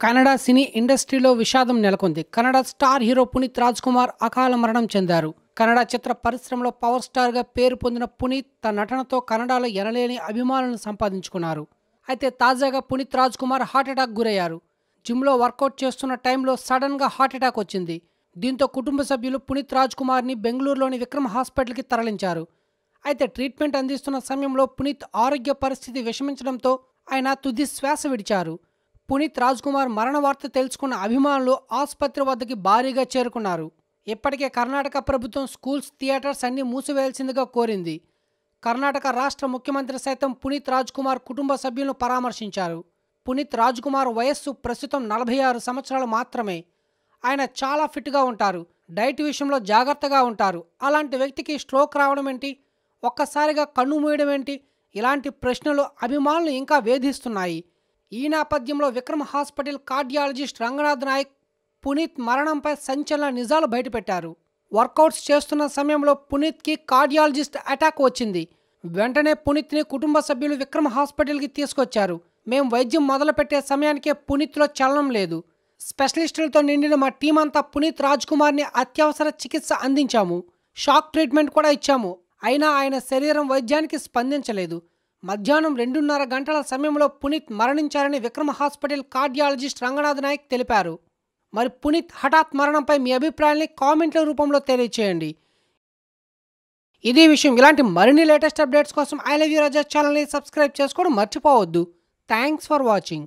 కన్నడ సినీ ఇండస్ట్రీలో విషాదం నెలకొంది. కన్నడ స్టార్ హీరో పునీత్ రాజ్ కుమార్ అకాల మరణం చెందారు. కన్నడ చిత్ర పరిశ్రమలో పవర్ స్టార్గా పేరు పొందిన పునీత్ తన నటనతో కన్నడలో ఎనలేని అభిమానులను సంపాదించుకున్నారు. అయితే తాజాగా పునీత్ రాజ్ కుమార్ హార్ట్అటాక్ గురయ్యారు. జిమ్లో వర్కౌట్ చేస్తున్న టైంలో సడన్గా హార్ట్అటాక్ వచ్చింది. దీంతో కుటుంబ సభ్యులు పునీత్ రాజ్ కుమార్ని బెంగళూరులోని విక్రమ్ హాస్పిటల్కి తరలించారు. అయితే ట్రీట్మెంట్ అందిస్తున్న సమయంలో పునీత్ ఆరోగ్య పరిస్థితి విషమించడంతో ఆయన తుది శ్వాస విడిచారు. పునీత్ రాజ్ కుమార్ మరణ వార్త తెలుసుకున్న అభిమానులు ఆసుపత్రి వద్దకి భారీగా చేరుకున్నారు. ఇప్పటికే కర్ణాటక ప్రభుత్వం స్కూల్స్ థియేటర్స్ అన్ని మూసివేయాల్సిందిగా కోరింది. కర్ణాటక రాష్ట్ర ముఖ్యమంత్రి సైతం పునీత్ రాజ్ కుమార్ కుటుంబ సభ్యులను పరామర్శించారు. పునీత్ రాజ్ కుమార్ వయస్సు ప్రస్తుతం నలభై ఆరు సంవత్సరాలు మాత్రమే. ఆయన చాలా ఫిట్గా ఉంటారు డైట్ విషయంలో జాగ్రత్తగా ఉంటారు. అలాంటి వ్యక్తికి స్ట్రోక్ రావడం ఏంటి? ఒక్కసారిగా కన్ను మూయడం ఏంటి? ఇలాంటి ప్రశ్నలు అభిమానులు ఇంకా వేధిస్తున్నాయి. ఈ నేపథ్యంలో విక్రమ్ హాస్పిటల్ కార్డియాలజిస్ట్ రంగనాథ్ నాయక్ పునీత్ మరణంపై సంచలన నిజాలు బయటపెట్టారు. వర్కౌట్స్ చేస్తున్న సమయంలో పునీత్కి కార్డియాలజిస్ట్ అటాక్ వచ్చింది. వెంటనే పునీత్ని కుటుంబ సభ్యులు విక్రమ్ హాస్పిటల్కి తీసుకొచ్చారు. మేం వైద్యం మొదలుపెట్టే సమయానికే పునీత్లో చలనం లేదు. స్పెషలిస్టులతో నిండిన మా టీం అంతా పునీత్ రాజ్ కుమార్ని అత్యవసర చికిత్స అందించాము. షాక్ ట్రీట్మెంట్ కూడా ఇచ్చాము. అయినా ఆయన శరీరం వైద్యానికి స్పందించలేదు. మధ్యాహ్నం రెండున్నర గంటల సమయంలో పునీత్ మరణించారని విక్రమ హాస్పిటల్ కార్డియాలజిస్ట్ రంగనాథ్ నాయక్ తెలిపారు. మరి పునీత్ హఠాత్ మరణంపై మీ అభిప్రాయాన్ని కామెంట్ల రూపంలో తెలియచేయండి. ఇదే విషయం. ఇలాంటి మరిన్ని లేటెస్ట్ అప్డేట్స్ కోసం ఐ లవ్ యూ రాజా ఛానల్ని సబ్స్క్రైబ్ చేసుకోవడం మర్చిపోవద్దు. Thanks for watching.